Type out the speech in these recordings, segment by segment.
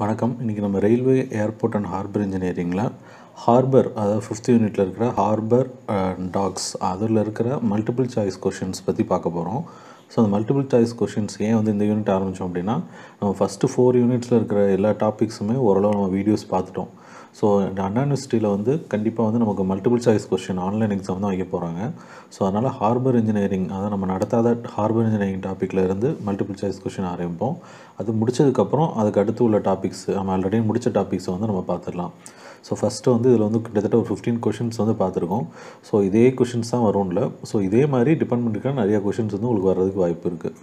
வணக்கம். இன்றைக்கி நம்ம ரயில்வே ஏர்போர்ட் அண்ட் ஹார்பர் இன்ஜினியரிங்கில் ஹார்பர் அதாவது ஃபிஃப்த் யூனிட்டில் இருக்கிற ஹார்பர் டாக்ஸ் அதில் இருக்கிற மல்டிபிள் சாய்ஸ் கொஷின்ஸ் பற்றி பார்க்க போகிறோம் ஸோ அந்த மல்டிபிள் சாய்ஸ் கொஷின்ஸ் ஏன் வந்து இந்த யூனிட் ஆரம்பித்தோம் அப்படின்னா நம்ம ஃபஸ்ட்டு ஃபோர் யூனிட்ஸில் இருக்கிற எல்லா டாபிக்ஸுமே ஓரளவு நம்ம வீடியோஸ் பார்த்துட்டோம். ஸோ இந்த அண்ணா யூனிவர்சிட்டியில் வந்து கண்டிப்பாக வந்து நமக்கு multiple choice question online exam தான் வைக்க போகிறாங்க ஸோ அதனால் ஹார்பர் இன்ஜினியரிங் அதாவது நம்ம நடத்தாத ஹார்பர் இன்ஜினியரிங் டாப்பிக்கில் இருந்து மல்டிபிள் சாய்ஸ் கொஸ்டின் ஆரம்பிப்போம். அது முடிச்சதுக்கப்புறம் அதுக்கு அடுத்து உள்ள டாபிக்ஸ் நம்ம ஆல்ரெடி முடித்த டாபிக்ஸை வந்து நம்ம பார்த்துடலாம். ஸோ ஃபஸ்ட்டு வந்து இதில் வந்து கிட்டத்தட்ட ஒரு ஃபிஃப்டீன் கொஷின்ஸ் வந்து பார்த்துருக்கோம். ஸோ இதே கொஷின்ஸ் தான் வரும்ல ஸோ இதே மாதிரி டிபார்ட்மெண்ட்டுக்கான நிறையா கொஷின்ஸ் வந்து உங்களுக்கு வர்றதுக்கு வாய்ப்பு இருக்குது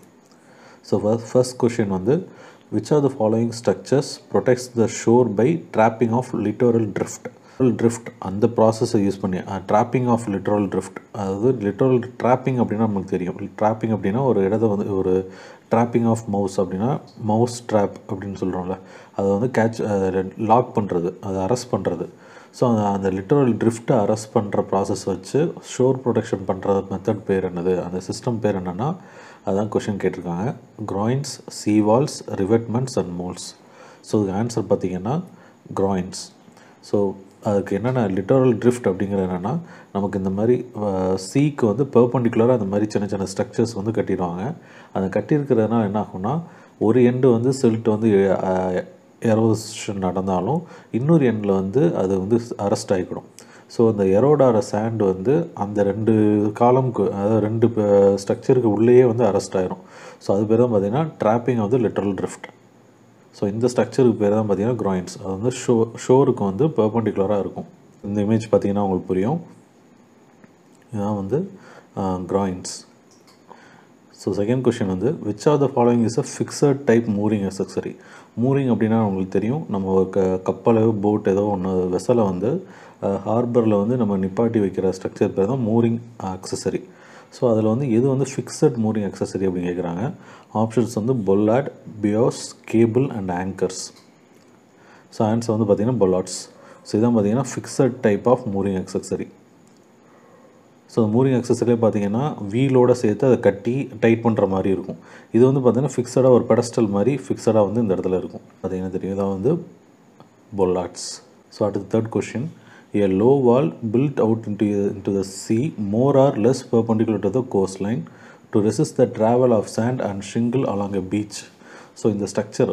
ஸோ ஃபர்ஸ்ட் ஃபஸ்ட் கொஷின் வந்து which are the following structures protects the shore by trapping of littoral drift drift அந்த ப்ராசஸை யூஸ் பண்ணி ட்ராப்பிங் ஆஃப் லிட்டரல் ட்ரிஃப்ட் அதாவது லிட்டரல் ட்ராப்பிங் அப்படின்னா நமக்கு தெரியும். ட்ராப்பிங் அப்படின்னா ஒரு இடத்த வந்து ஒரு ட்ராப்பிங் ஆஃப் மவுஸ் அப்படின்னா மவுஸ் ட்ராப் அப்படின்னு சொல்கிறோம்ல அதை வந்து கேட்ச் லாக் பண்ணுறது அதை அரெஸ்ட் பண்ணுறது ஸோ அந்த அந்த லிட்டரல் ட்ரிஃப்ட்டை அரெஸ்ட் பண்ணுற ப்ராசஸ் வச்சு ஷோர் ப்ரொடெக்ஷன் பண்ணுற மெத்தட் பேர் என்னது? அந்த சிஸ்டம் பேர் என்னென்னா அதான் கொஷின் கேட்டிருக்காங்க. Groynes seawalls revetments and moles so இதுக்கு ஆன்சர் பார்த்திங்கன்னா க்ராயின்ஸ் ஸோ அதுக்கு என்னென்ன லிட்டரல் ட்ரிஃப்ட் அப்படிங்கிறது என்னென்னா நமக்கு இந்த மாதிரி சீக்கு வந்து பெர்பண்டிகுலராக அந்த மாதிரி சின்ன சின்ன ஸ்ட்ரக்சர்ஸ் வந்து கட்டிடுவாங்க. அதை கட்டியிருக்கிறதுனால என்ன ஆகும்னா ஒரு எண்டு வந்து சில்ட் வந்து எரோஷன் நடந்தாலும் இன்னொரு எண்டில் வந்து அது வந்து அரெஸ்ட் ஆகிக்கிடும். ஸோ அந்த எரோடார சேண்ட் வந்து அந்த ரெண்டு காலம்க்கு அதாவது ரெண்டு ஸ்ட்ரக்சருக்கு உள்ளேயே வந்து அரெஸ்ட் ஆயிரும். ஸோ அது பேர் தான் பார்த்தீங்கன்னா trapping of the littoral drift so இந்த ஸ்ட்ரக்சருக்கு பேர் தான் பார்த்தீங்கன்னா க்ராயின்ஸ் அது வந்து ஷோ ஷோருக்கு வந்து பெர்பண்டிகுலராக இருக்கும். இந்த இமேஜ் பார்த்தீங்கன்னா உங்களுக்கு புரியும். இதுதான் வந்து க்ராயின்ஸ் ஸோ செகண்ட் கொஷின் வந்து which are the following is a fixed type mooring accessory mooring அப்படின்னா உங்களுக்கு தெரியும் நம்ம க கப்பல் போட் ஏதோ ஒன்று வெசலை வந்து ஹார்பரில் வந்து நம்ம நிப்பாட்டி வைக்கிற ஸ்ட்ரக்சர் பேர் தான் மூரிங் அக்சசரி ஸோ அதில் வந்து எது வந்து ஃபிக்ஸட் மூரிங் அக்சசரி அப்படின்னு கேட்குறாங்க ஆப்ஷன்ஸ் வந்து bollard buoys cable and anchors so answer வந்து பார்த்திங்கன்னா பொல்லாட்ஸ் ஸோ இதான் பார்த்தீங்கன்னா fixed type of mooring accessory so mooring அக்சசரியே பார்த்தீங்கன்னா வீலோடு சேர்த்து அதை கட்டி டைட் பண்ணுற மாதிரி இருக்கும். இது வந்து பார்த்திங்கன்னா ஃபிக்ஸடாக ஒரு பெடஸ்டல் மாதிரி ஃபிக்ஸடாக வந்து இந்த இடத்துல இருக்கும். பார்த்தீங்கன்னா தெரியும்? இதான் வந்து பொல்லாட்ஸ் ஸோ அடுத்து third question a low wall built out into, into the sea more or less perpendicular to the coastline to resist the travel of sand and shingle along a beach. So இந்த structure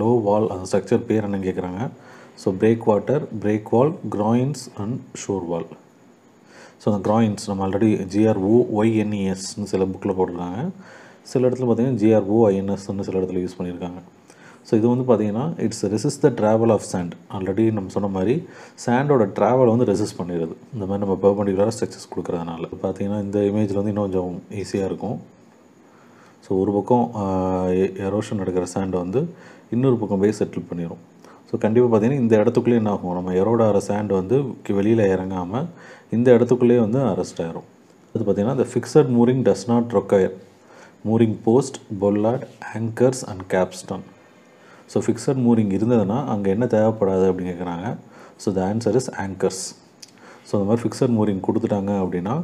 low wall அந்த structure பேர் என்னன்னு கேட்குறாங்க so break water break wall groynes and shore wall so அந்த drawings நம்ம already GRO ஒய்என்இஎஸ்னு சில புக்கில் போட்டிருக்காங்க. சில இடத்துல பார்த்தீங்கன்னா ஜிஆர்ஓ ஐஎன்எஸ்ன்னு சில இடத்துல யூஸ் பண்ணியிருக்காங்க. ஸோ இது வந்து பார்த்தீங்கன்னா it's resists the travel of sand already நம்ம சொன்ன மாதிரி சாண்டோட ட்ராவல் வந்து ரெசிஸ் பண்ணிடுது. இந்த மாதிரி நம்ம பெர்பண்டிகுலராக ஸ்ட்ரக்சர்ஸ் கொடுக்குறதுனால. பார்த்தீங்கன்னா இந்த இமேஜில் வந்து இன்னும் கொஞ்சம் ஈஸியாக இருக்கும். ஸோ ஒரு பக்கம் எரோஷன் நடக்கிற சாண்டை வந்து இன்னொரு பக்கம் போய் செட்டில் பண்ணிடும் ஸோ கண்டிப்பாக பார்த்தீங்கன்னா இந்த இடத்துக்குள்ளே என்ன ஆகும்? நம்ம எரோடாகிற சாண்ட் வந்து வெளியில் இறங்காமல் இந்த இடத்துக்குள்ளேயே வந்து அரெஸ்ட் ஆயிரும். அது பார்த்திங்கன்னா இந்த fixed mooring does not require mooring post bollard anchors and capstan so fixed mooring இருந்ததுன்னா அங்கே என்ன தேவைப்படாது அப்படின்னு கேட்குறாங்க so the answer is anchors so அந்த மாதிரி ஃபிக்ஸட் மூரிங் கொடுத்துட்டாங்க அப்படின்னா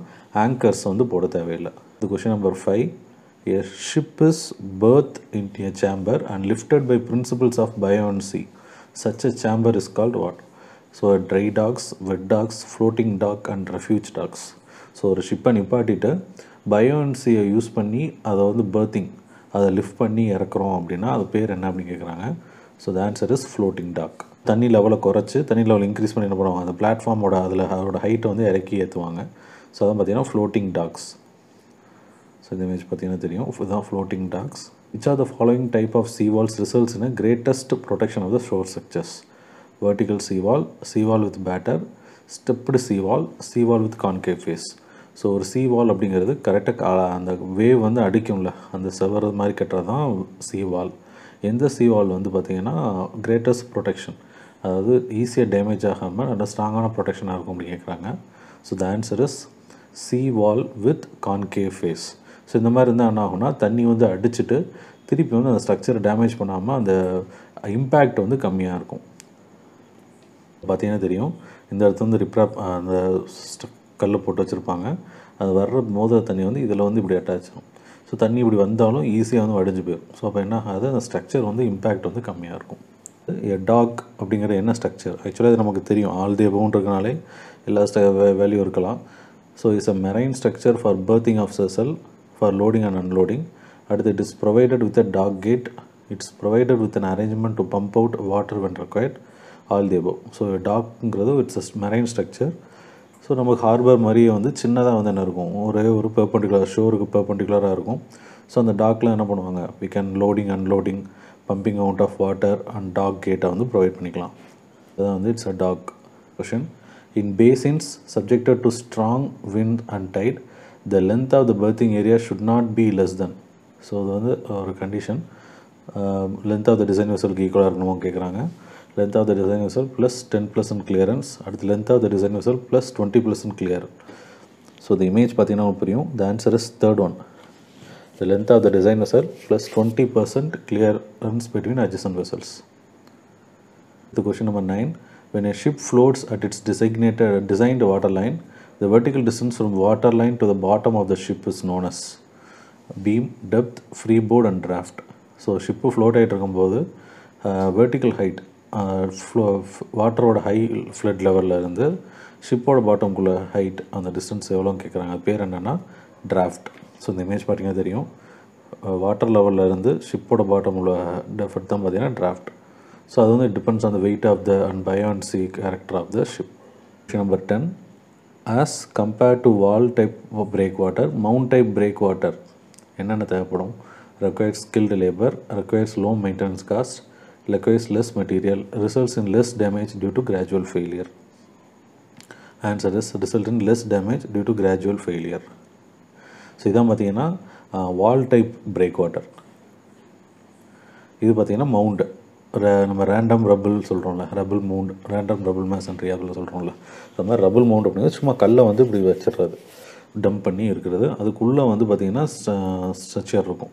ஆங்கர்ஸ் வந்து போட தேவையில்லை. இது question number five a ship is berth in a chamber and lifted by principles of buoyancy such a chamber is called what so dry docks wet docks floating dock and refuge docks so ஒரு ஷிப்பை நிப்பாட்டிட்டு பயோன்சியை use பண்ணி அதை வந்து birthing அதை lift பண்ணி இறக்குறோம் அப்படின்னா அது பேர் என்ன அப்படின்னு கேட்குறாங்க so the answer is floating dock தண்ணி லெவலை குறைச்சி தண்ணி லெவல் இன்க்ரீஸ் பண்ணி என்ன பண்ணுவாங்க? அந்த பிளாட்ஃபார்மோட அதில் அதோட ஹைட்டை வந்து இறக்கி ஏற்றுவாங்க ஸோ அதான் பார்த்தீங்கன்னா ஃப்ளோட்டிங் டாக்ஸ் ஸோ இந்த இமேஜ் பார்த்தீங்கன்னா தெரியும். இதுதான் floating docks which are the following type of results in a greatest protection of the shore structures? Vertical seawall, seawall with batter stepped seawall seawall with concave face so ஒரு sea வால் அப்படிங்கிறது கரெக்டாக அந்த wave வந்து அடிக்கும்ல அந்த செவர மாதிரி கட்டுறது தான் சீ வால் எந்த சீ வால் வந்து பார்த்திங்கன்னா கிரேட்டஸ்ட் ப்ரொடெக்ஷன் அதாவது ஈஸியாக டேமேஜ் ஆகாமல் நல்ல ஸ்ட்ராங்கான ப்ரொடெக்ஷனாக இருக்கும் அப்படின்னு கேட்குறாங்க so the answer is sea wall with concave face so இந்த மாதிரி இருந்தால் என்ன ஆகும்னா தண்ணி வந்து அடிச்சுட்டு திருப்பி வந்து அந்த ஸ்ட்ரக்சரை டேமேஜ் பண்ணாமல் அந்த இம்பேக்ட் வந்து கம்மியாக இருக்கும். பார்த்தீங்கன்னா தெரியும். இந்த இடத்துல வந்து ரிப்ராப் அந்த கல் போட்டு வச்சுருப்பாங்க. அது வர்ற மோதிர தண்ணி வந்து இதில் வந்து இப்படி அட்டாச் ஆகும் ஸோ தண்ணி இப்படி வந்தாலும் ஈஸியாக வந்து வடிஞ்சு போயிடும் ஸோ அப்போ என்ன ஆகாது? அந்த ஸ்ட்ரக்சர் வந்து இம்பேக்ட் வந்து கம்மியாக இருக்கும். டாக் அப்படிங்கிற என்ன ஸ்ட்ரக்சர் ஆக்சுவலாக இது நமக்கு தெரியும். ஆல் தி அபவுண்ட் இருக்கனாலே எல்லா ஸ்ட வேல்யூ இருக்கலாம். So it's a marine structure for berthing of vessel for loading and unloading அடுத்து it is provided with a dock gate it's provided with an arrangement to pump out water when required all the above so டாக்ங்கிறது it's a marine structure so நமக்கு harbour மாதிரியே வந்து சின்னதாக வந்து என்ன இருக்கும்? ஒரே ஒரு பெர்பண்டிகுலர் ஷோருக்கு பெர்பண்டிகுலராக இருக்கும். ஸோ அந்த டாக்கில் என்ன பண்ணுவாங்க? We can loading unloading pumping out of water and dock கேட்டை வந்து ப்ரொவைட் பண்ணிக்கலாம். அதுதான் வந்து it's a dock question in basins subjected to strong wind and tide the length of the berthing area should not be less than so அது வந்து ஒரு condition length of the design வெசலுக்கு ஈக்குவலாக இருக்கணுமோ கேட்குறாங்க length of the design vessel plus ten percent clearance அடுத்து length of the design vessel plus twenty percent clear so இந்த image பார்த்தீங்கன்னா உங்களுக்கு புரியும். The answer is third one the length of the design vessel plus 20% clearance between adjacent vessels. The question number 9 when a ship floats at its designated designed water line the vertical distance from water line to the bottom of the ship is known as beam depth freeboard and draft. So ship float ஆகிட்டு இருக்கும்போது vertical height flow வாட்டரோட high flood லெவலில் இருந்து ஷிப்போட பாட்டம்குள்ளே height அந்த distance எவ்வளோன்னு கேட்குறாங்க பேர் என்னென்னா டிராஃப்ட் ஸோ இந்த இமேஜ் பார்த்தீங்கன்னா தெரியும். Uh, வாட்டர் லெவலில் இருந்து ஷிப்போட பாட்டம் உள்ள டெஃபர்ட் தான் பார்த்தீங்கன்னா டிராஃப்ட் ஸோ அது வந்து depends on the weight of the and buoyancy character of the ship number ten as compared to wall type breakwater mound type breakwater என்னென்ன தேவைப்படும் requires skilled labor, requires low maintenance cost, requires less material, results in less damage due to gradual failure. Answer is result in less damage due to gradual failure. So இதான் பார்த்தீங்கன்னா வால் type break water இது பார்த்தீங்கன்னா mound நம்ம random rubble சொல்கிறோம்ல rubble mound random rubble masonry அதில் சொல்கிறோம்ல அது மாதிரி ரபிள் மவுண்ட் அப்படிங்கிறது சும்மா கல்லை வந்து இப்படி வச்சிடுறது. டம்ப் பண்ணி இருக்கிறது. அதுக்குள்ளே வந்து பார்த்திங்கன்னா ஸ்ட்ரக்சர் இருக்கும்.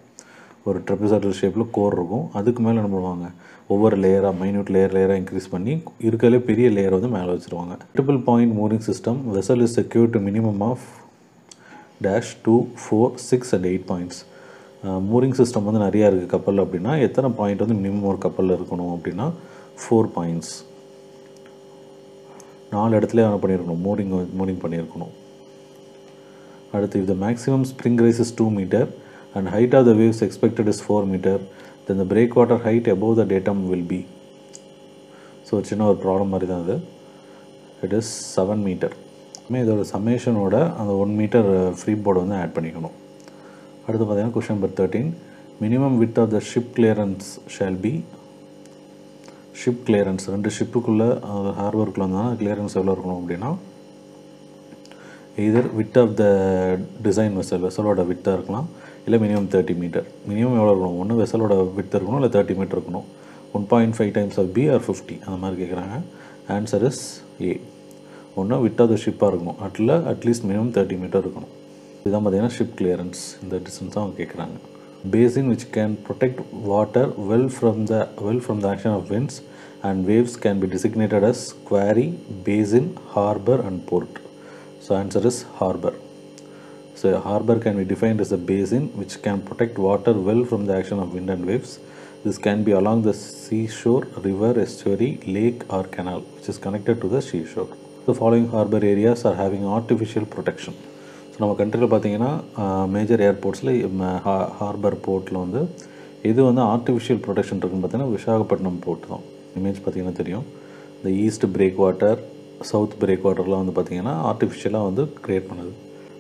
ஒரு ட்ரெபிசைடல் ஷேப்பில் கோர் இருக்கும். அதுக்கு மேலே என்ன பண்ணுவாங்க? ஒவ்வொரு லேயராக மைன்யூட் லேயர் லேயராக இன்க்ரீஸ் பண்ணி இருக்கிறதுலே பெரிய லேயர் வந்து மேலே வச்சுருவாங்க. Triple point mooring system vessel is secure to minimum of dash two four six and eight points mooring system வந்து நிறையா இருக்குது கப்பல் அப்படின்னா எத்தனை பாயிண்ட் வந்து மினிமம் ஒரு கப்பலில் இருக்கணும் அப்படின்னா ஃபோர் பாயிண்ட்ஸ் நாலு இடத்துல என்ன பண்ணியிருக்கணும். மூரிங் மூரிங் பண்ணியிருக்கணும். அடுத்து இது maximum spring rise is two metre and height of the waves expected is four metre then the breakwater height above the datum will be so சின்ன ஒரு ப்ராப்ளம் மாதிரி தான் அது. இட் இஸ் செவன் மீட்டர் இதோட சமேஷனோட அந்த ஒன் மீட்டர் ஃப்ரீ போர்டு வந்து add பண்ணிக்கணும். அடுத்து பார்த்தீங்கன்னா question number thirteen minimum width of the ship clearance shall be ship clearance ரெண்டு ஷிப்புக்குள்ளே ஹார்பருக்குள்ளே வந்தால் கிளியரன்ஸ் எவ்வளோ இருக்கணும் அப்படின்னா either width of the design vessel வெசலோட வித்தாக இருக்கலாம். இல்லை மினிமம் தேர்ட்டி மீட்டர் மினிமம் எவ்வளோ இருக்கணும்? ஒன்று வெசலோட வித் இருக்கணும் இல்லை தேர்ட்டி மீட்டர் இருக்கணும். One point five times of B or fifty அந்த மாதிரி கேட்குறாங்க ஆன்சர் இஸ் ஏ ஒன்று வித் ஆஃப் த ஷிப்பாக இருக்கணும். அட்ல at least minimum thirty metre இருக்கணும். இதுதான் பார்த்தீங்கன்னா ஷிப் கிளியரன்ஸ் இந்த டிஸ்டன்ஸ் தான் அவங்க கேட்குறாங்க basin which can protect water well from the well from the action of winds and waves can be designated as quarry basin harbour and port So answer is harbor. So a harbor can be defined as a basin which can protect water well from the action of wind and waves. This can be along the seashore, river, estuary, lake or canal which is connected to the seashore. The following harbor areas are having artificial protection. So நம்ம கண்ட்ரியில் பார்த்தீங்கன்னா major ஏர்போர்ட்ஸில் harbour போர்ட்டில் வந்து இது வந்து artificial protection இருக்குன்னு பார்த்தீங்கன்னா Visakhapatnam board தான். இமேஜ் பார்த்தீங்கன்னா தெரியும். இந்த east break water south break வாட்டர்லாம் வந்து பார்த்திங்கன்னா ஆர்டிஃபிஷியலாக வந்து க்ரியேட் பண்ணுது.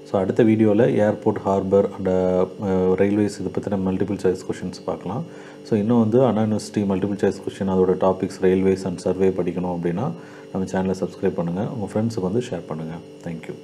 ஸோ அடுத்த வீடியோவில் ஏர்போர்ட் ஹார்பர் அண்ட் ரயில்வேஸ் இதை பற்றின மல்டிபிள் சாய்ஸ் கொஷின்ஸ் பார்க்கலாம் ஸோ இன்னும் வந்து Anna University multiple choice question அதோட டாபிக்ஸ் ரயில்வேஸ் அண்ட் சர்வே படிக்கணும் அப்படின்னா நம்ம சேனலை சப்ஸ்கிரைப் பண்ணுங்கள் உங்கள் ஃப்ரெண்ட்ஸுக்கு வந்து ஷேர் பண்ணுங்கள் தேங்க்யூ